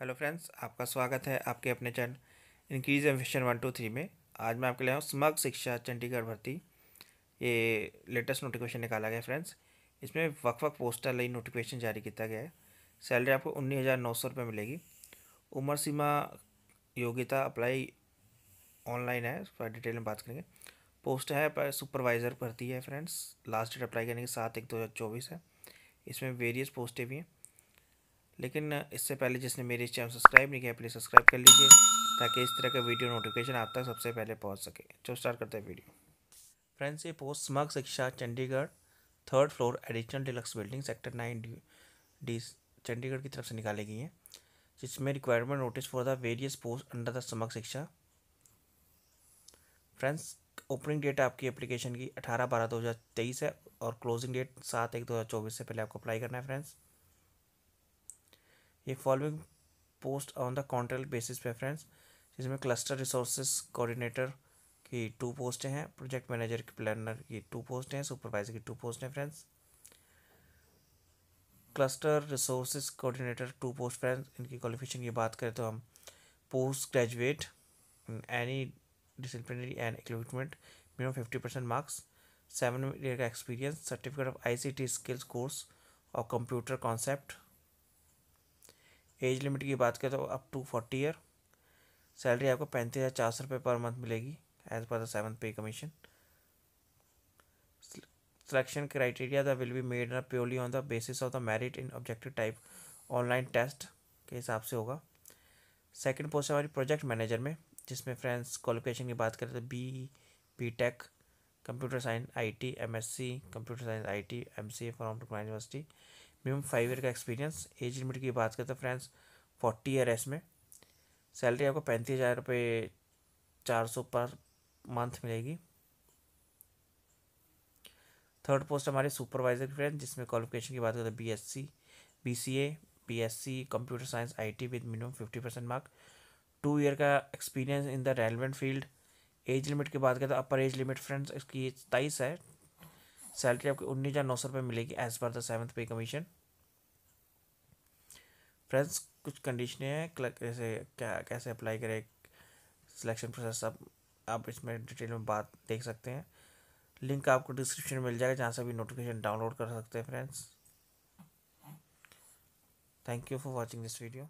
Hello friends, आपका स्वागत है आपके अपने channel increase ambition one, two, three में। आज मैं आपके लिए हूँ स्मग शिक्षा, चंडीगढ़ भर्ती। ये लेटेस्ट नोटिफिकेशन निकाला गया फ्रेंड्स। इसमें वक् वक्त पोस्टर ਲਈ नोटिफिकेशन जारी किया गया है। सैलरी आपको उन्नीस हज़ार नौ सौ रुपये मिलेगी। उम्र सीमा योग्यता अप्लाई ऑनलाइन है इस पर डिटेल में बात करेंगे। पोस्ट है पर सुपरवाइज़र भर्ती है फ्रेंड्स। लास्ट डेट अप्लाई करने की सात एक दो हज़ार चौबीस है। इसमें वेरियस पोस्टें भी हैं। लेकिन इससे पहले जिसने मेरे चैनल सब्सक्राइब नहीं किया प्लीज़ सब्सक्राइब कर लीजिए, ताकि इस तरह का वीडियो नोटिफिकेशन आप तक सबसे पहले पहुँच सके। चलो स्टार्ट करते हैं वीडियो फ्रेंड्स ये post Samagra Shiksha, Chandigarh third floor additional deluxe building sector nine D D Chandigarh की तरफ़ से निकाली गई है, जिसमें requirement notice for the various post under the Samagra Shiksha. Friends opening date आपकी एप्लीकेशन की अठारह बारह दो हज़ार तेईस है, और क्लोजिंग डेट सात एक दो हज़ार चौबीस से पहले आपको अप्लाई करना है फ्रेंड्स ये following post on the contract basis पे फ्रेंड्स जिसमें क्लस्टर रिसोर्सेज कोऑर्डिनेटर की टू पोस्ट हैं प्रोजेक्ट मैनेजर की प्लानर की टू पोस्ट हैं सुपरवाइजर की टू पोस्ट हैं friends cluster resources coordinator two post friends इनकी क्वालिफिकेशन की बात करें तो हम post graduate in any disciplinary and equipment minimum fifty percent marks seven year का experience certificate of I C T skills course और computer concept age limit की बात करें तो up to forty year salary आपको पैंतीस हज़ार चार सौ रुपये पर मंथ मिलेगी as per the seven pay commission selection criteria the will be made purely on the basis of the merit in objective type online test के हिसाब से होगा। सेकंड पोस्ट हमारी प्रोजेक्ट मैनेजर में, जिसमें फ्रेंड्स क्वालिफिकेशन की बात करें तो B B tech computer science I T M S C computer science I T M C A from university minimum five year का एक्सपीरियंस, एज लिमिट की बात करते तो फ्रेंड्स, फोर्टी ईयर है इसमें। सैलरी आपको पैंतीस हज़ार रुपये चार सौ पर मंथ मिलेगी। थर्ड पोस्ट हमारे सुपरवाइजर की फ्रेंड, जिसमें क्वालिफिकेशन की बात करते तो B S C B C A B S C computer science I T with minimum fifty percent mark two year का experience in the relevant field age limit की बात करें तो अपर एज लिमिट फ्रेंड्स इसकी age तेईस है। Salary आपको उन्नीस हज़ार नौ सौ रुपये मिलेगी as per the seventh pay commission friends कुछ कंडीशनें हैं कैसे क्या, कैसे अप्लाई करें सिलेक्शन प्रोसेस सब, आप इसमें डिटेल में बात देख सकते हैं। लिंक आपको डिस्क्रिप्शन में मिल जाएगा, जहाँ से भी नोटिफिकेशन डाउनलोड कर सकते हैं friends thank you for watching this video